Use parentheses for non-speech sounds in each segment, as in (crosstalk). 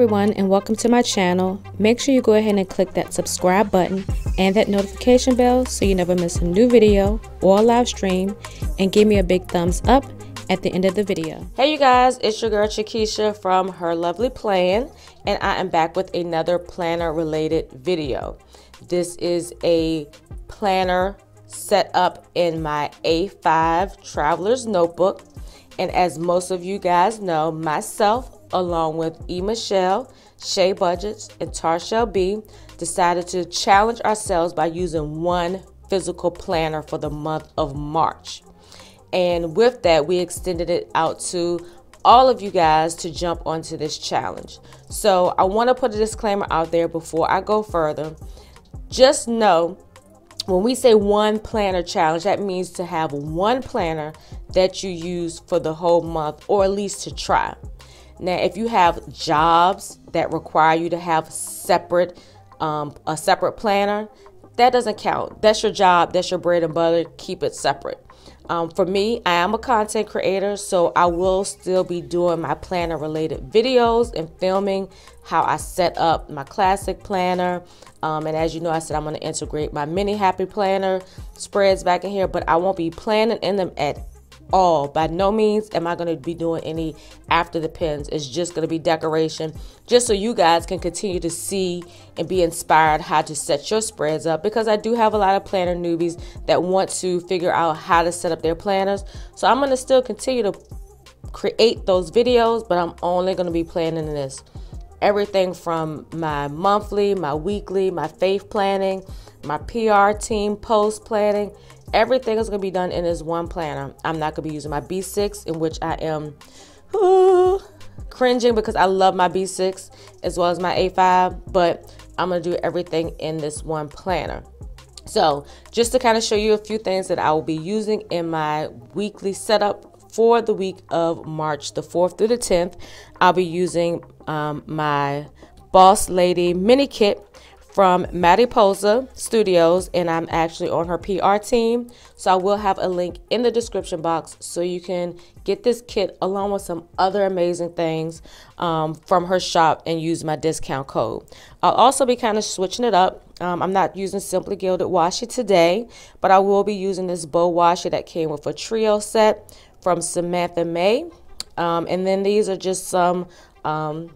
Everyone and welcome to my channel. Make sure you go ahead and click that subscribe button and that notification bell so you never miss a new video or live stream and give me a big thumbs up at the end of the video. Hey you guys, it's your girl CheKesha from Her Lovely Plan and I am back with another planner related video. This is a planner set up in my A5 Traveler's Notebook and as most of you guys know, myself along with E. Michelle, Shea Budgets, and Tarshell B, decided to challenge ourselves by using one physical planner for the month of March. And with that, we extended it out to all of you guys to jump onto this challenge. So I want to put a disclaimer out there before I go further. Just know when we say one planner challenge, that means to have one planner that you use for the whole month or at least to try. Now, if you have jobs that require you to have separate um, a separate planner, that doesn't count. That's your job. That's your bread and butter. Keep it separate. Um, for me, I am a content creator, so I will still be doing my planner related videos and filming how I set up my classic planner. Um, and as you know, I said I'm going to integrate my mini happy planner spreads back in here, but I won't be planning in them at all. By no means am I going to be doing any after the pins. It's just going to be decoration, just so you guys can continue to see and be inspired how to set your spreads up. Because I do have a lot of planner newbies that want to figure out how to set up their planners. So I'm going to still continue to create those videos, but I'm only going to be planning this. Everything from my monthly, my weekly, my faith planning, my PR team post planning Everything is going to be done in this one planner. I'm not going to be using my B6, in which I am ooh, (sighs) cringing because I love my B6 as well as my A5, but I'm going to do everything in this one planner. So, just to kind of show you a few things that I will be using in my weekly setup for the week of March the 4th through the 10th, I'll be using um, my Boss Lady mini kit from Mariposa Studios, and I'm actually on her PR team. So I will have a link in the description box so you can get this kit along with some other amazing things um, from her shop and use my discount code. I'll also be kind of switching it up. Um, I'm not using Simply Gilded Washi today, but I will be using this bow washi that came with a trio set from Samantha Mae. Um, and then these are just some um,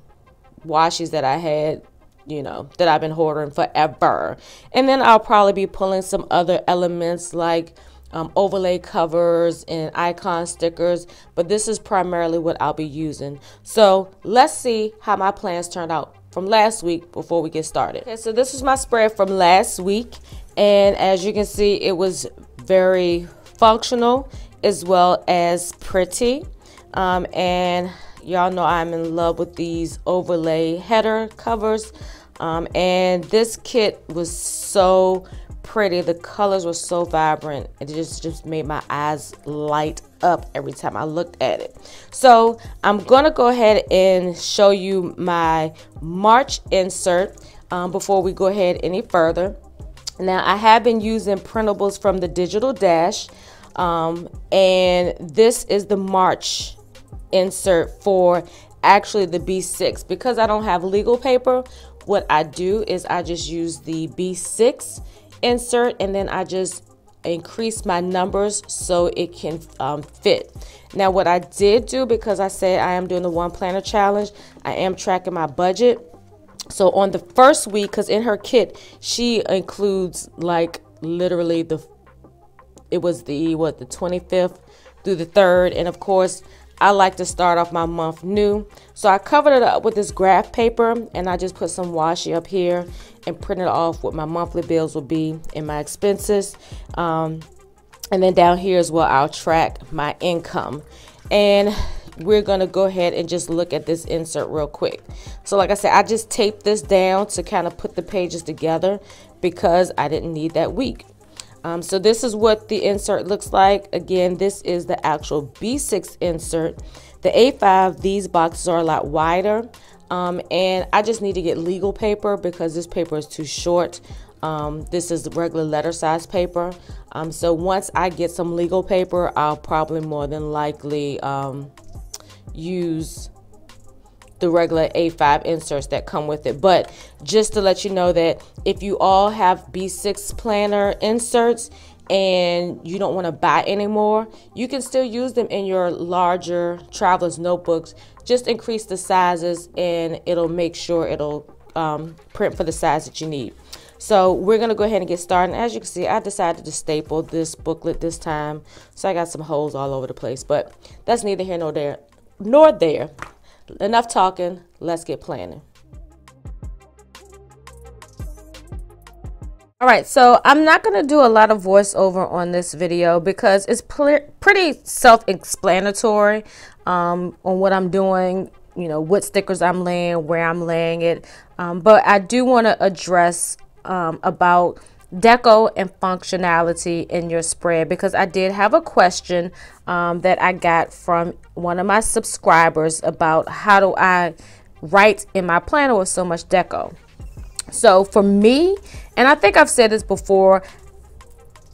washes that I had you know, that I've been hoarding forever. And then I'll probably be pulling some other elements like um, overlay covers and icon stickers, but this is primarily what I'll be using. So let's see how my plans turned out from last week before we get started. Okay, so this is my spread from last week, and as you can see, it was very functional as well as pretty. Um, and Y'all know I'm in love with these overlay header covers. Um, and this kit was so pretty. The colors were so vibrant. It just, just made my eyes light up every time I looked at it. So I'm going to go ahead and show you my March insert um, before we go ahead any further. Now I have been using printables from the Digital Dash. Um, and this is the March insert for actually the B6. Because I don't have legal paper, what I do is I just use the B6 insert and then I just increase my numbers so it can um, fit. Now what I did do because I said I am doing the one planner challenge, I am tracking my budget. So on the first week, because in her kit, she includes like literally the, it was the, what, the 25th through the 3rd. And of course, I like to start off my month new. So I covered it up with this graph paper and I just put some washi up here and printed off what my monthly bills will be and my expenses. Um, and then down here is where I'll track my income. And we're going to go ahead and just look at this insert real quick. So like I said, I just taped this down to kind of put the pages together because I didn't need that week. Um, so this is what the insert looks like. Again, this is the actual B6 insert. The A5, these boxes are a lot wider. Um, and I just need to get legal paper because this paper is too short. Um, this is regular letter size paper. Um, so once I get some legal paper, I'll probably more than likely um, use the regular A5 inserts that come with it. But just to let you know that if you all have B6 planner inserts and you don't want to buy anymore, you can still use them in your larger traveler's notebooks. Just increase the sizes and it'll make sure it'll um, print for the size that you need. So we're going to go ahead and get started. as you can see, I decided to staple this booklet this time. So I got some holes all over the place. But that's neither here nor there. Nor there. Enough talking. Let's get planning. All right, so I'm not going to do a lot of voiceover on this video because it's pretty self-explanatory um, on what I'm doing, you know, what stickers I'm laying, where I'm laying it. Um, but I do want to address um, about deco and functionality in your spread because I did have a question um, that I got from one of my subscribers about how do I write in my planner with so much deco. So for me, and I think I've said this before,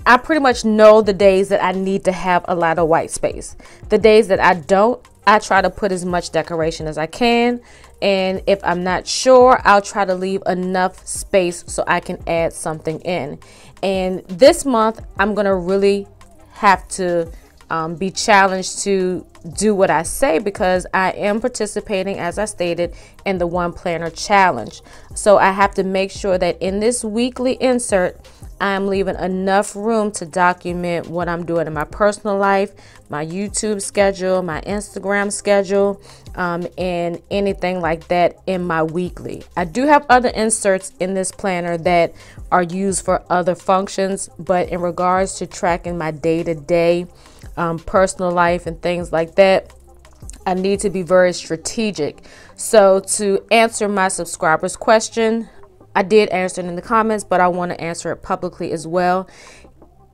I pretty much know the days that I need to have a lot of white space. The days that I don't, I try to put as much decoration as I can. And if I'm not sure, I'll try to leave enough space so I can add something in. And this month, I'm to really have to um, be challenged to do what I say because I am participating, as I stated, in the One Planner Challenge. So I have to make sure that in this weekly insert, I'm leaving enough room to document what I'm doing in my personal life, my YouTube schedule, my Instagram schedule, um, and anything like that in my weekly. I do have other inserts in this planner that are used for other functions, but in regards to tracking my day to day personal life and things like that, I need to be very strategic. So, to answer my subscribers' question, I did answer it in the comments, but I want to answer it publicly as well.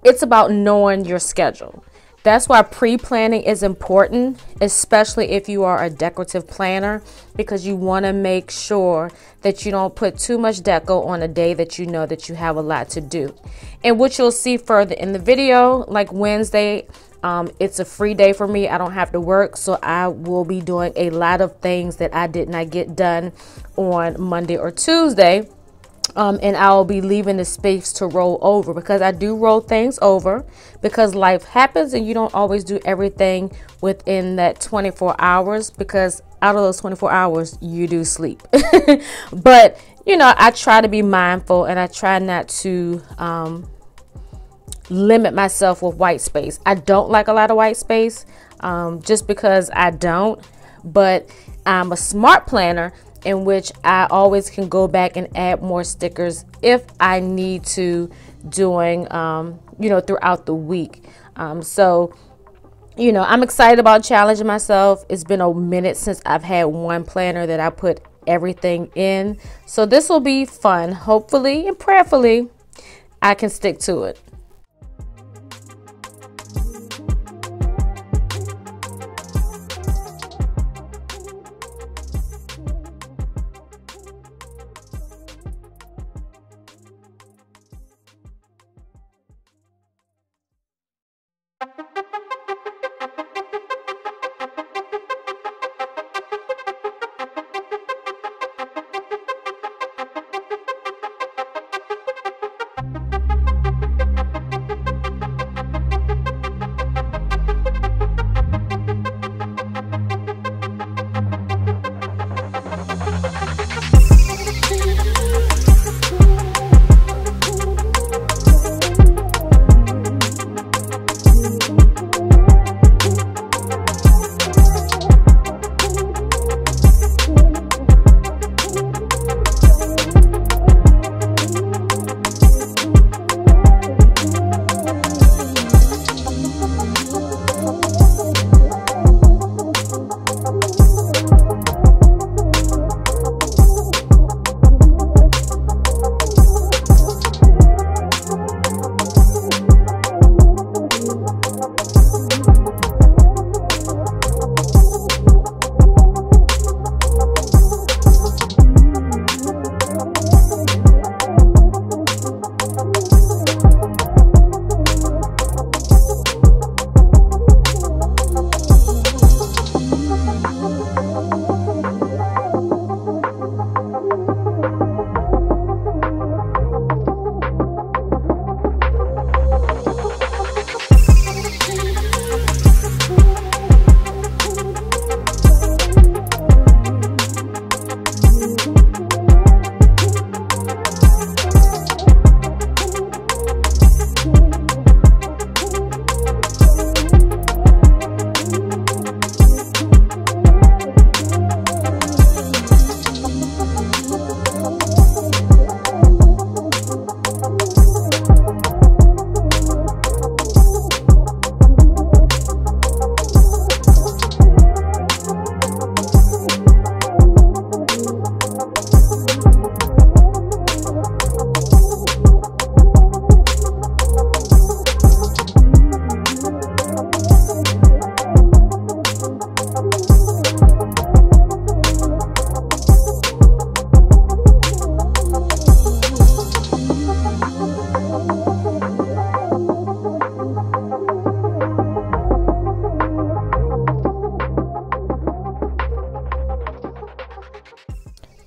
It's about knowing your schedule. That's why pre planning is important, especially if you are a decorative planner, because you want to make sure that you don't put too much deco on a day that you know that you have a lot to do. And what you'll see further in the video, like Wednesday, um, it's a free day for me. I don't have to work, so I will be doing a lot of things that I did not get done on Monday or Tuesday um, and I'll be leaving the space to roll over because I do roll things over because life happens and you don't always do everything within that 24 hours because out of those 24 hours you do sleep. (laughs) But you know I try to be mindful and I try not to um, limit myself with white space. I don't like a lot of white space um, just because I don't but I'm a smart planner in which I always can go back and add more stickers if I need to doing, um, you know, throughout the week. Um, so, you know, I'm excited about challenging myself. It's been a minute since I've had one planner that I put everything in. So this will be fun. Hopefully and prayerfully, I can stick to it.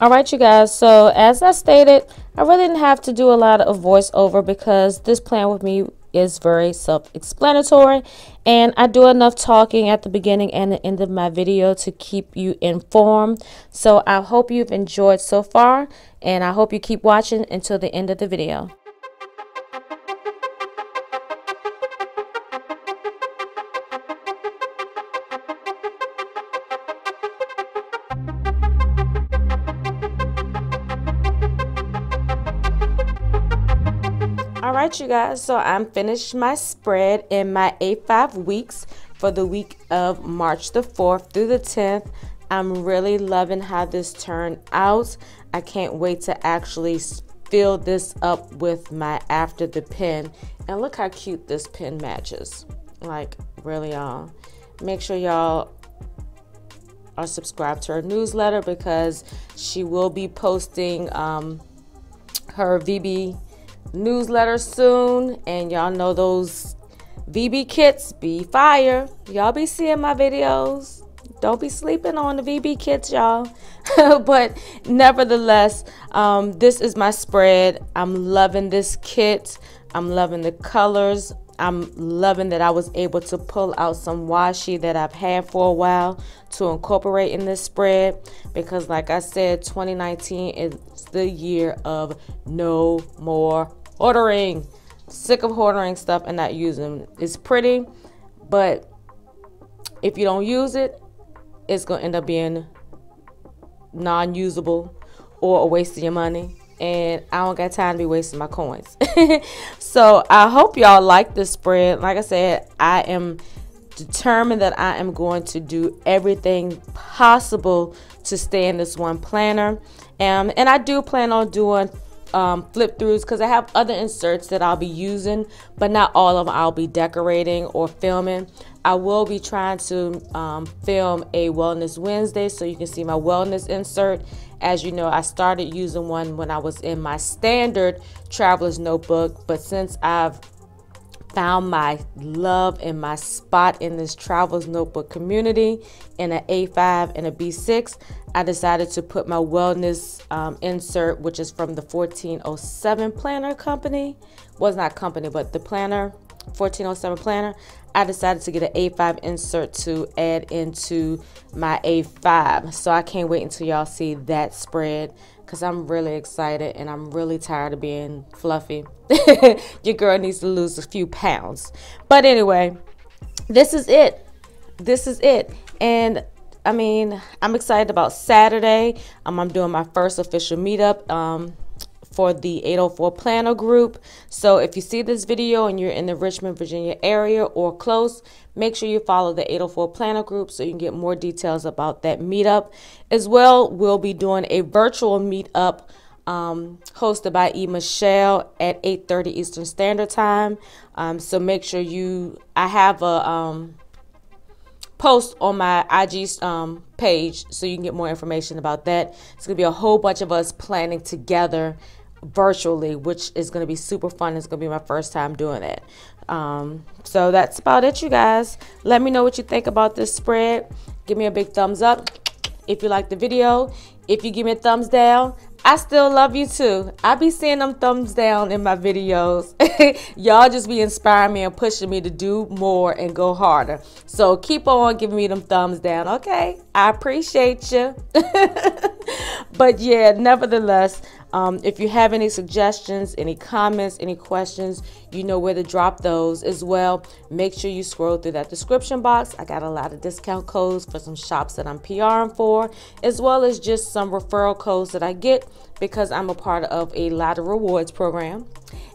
All right, you guys. So as I stated, I really didn't have to do a lot of voiceover because this plan with me is very self-explanatory and I do enough talking at the beginning and the end of my video to keep you informed. So I hope you've enjoyed so far and I hope you keep watching until the end of the video. Alright you guys, so I'm finished my spread in my A5 weeks for the week of March the 4th through the 10th. I'm really loving how this turned out. I can't wait to actually fill this up with my after the pin. And look how cute this pin matches. Like, really, y'all. Make sure y'all are subscribed to her newsletter because she will be posting um, her VB newsletter soon. And y'all know those VB kits be fire. Y'all be seeing my videos. Don't be sleeping on the VB kits, y'all. (laughs) but nevertheless, um, this is my spread. I'm loving this kit. I'm loving the colors. I'm loving that I was able to pull out some washi that I've had for a while to incorporate in this spread because like I said 2019 is the year of no more ordering. Sick of ordering stuff and not using. It's pretty, but if you don't use it, it's gonna end up being non-usable or a waste of your money. And I don't got time to be wasting my coins. (laughs) so I hope y'all like this spread. Like I said, I am determined that I am going to do everything possible to stay in this one planner. Um, and I do plan on doing um, flip throughs because I have other inserts that I'll be using, but not all of them I'll be decorating or filming. I will be trying to um, film a Wellness Wednesday so you can see my wellness insert. As you know, I started using one when I was in my standard traveler's notebook, but since I've found my love and my spot in this traveler's notebook community in an A5 and a B6, I decided to put my wellness um, insert, which is from the 1407 Planner Company. Was not company, but the planner, 1407 Planner. I decided to get an A5 insert to add into my A5. So I can't wait until y'all see that spread because I'm really excited and I'm really tired of being fluffy. (laughs) Your girl needs to lose a few pounds. But anyway, this is it. This is it. And I mean, I'm excited about Saturday. Um, I'm doing my first official meetup. Um, for the 804 Planner Group. So if you see this video and you're in the Richmond, Virginia area or close, make sure you follow the 804 Planner Group so you can get more details about that meetup. As well, we'll be doing a virtual meetup um, hosted by E. Michelle at 8.30 Eastern Standard Time. Um, so make sure you, I have a um, post on my IG um, page so you can get more information about that. It's going to be a whole bunch of us planning together virtually, which is going to be super fun. It's going to be my first time doing it. Um, so that's about it, you guys. Let me know what you think about this spread. Give me a big thumbs up if you like the video. If you give me a thumbs down, I still love you too. I be seeing them thumbs down in my videos. (laughs) Y'all just be inspiring me and pushing me to do more and go harder. So keep on giving me them thumbs down, okay? I appreciate you. (laughs) but yeah, nevertheless, um, if you have any suggestions, any comments, any questions, you know where to drop those as well. Make sure you scroll through that description box. I got a lot of discount codes for some shops that I'm PRing for, as well as just some referral codes that I get because I'm a part of a lot of rewards program.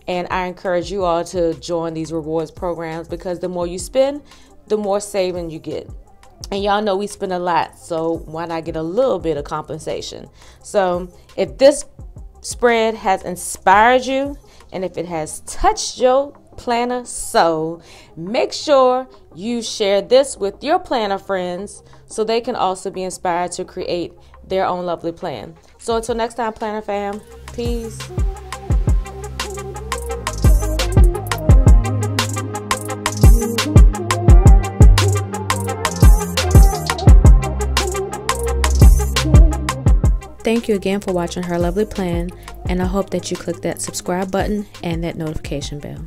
And I encourage you all to join these rewards programs because the more you spend, the more saving you get. And y'all know we spend a lot, so why not get a little bit of compensation? So if this spread has inspired you and if it has touched your planner soul, make sure you share this with your planner friends so they can also be inspired to create their own lovely plan. So until next time, planner fam, peace. Thank you again for watching her lovely plan, and I hope that you click that subscribe button and that notification bell.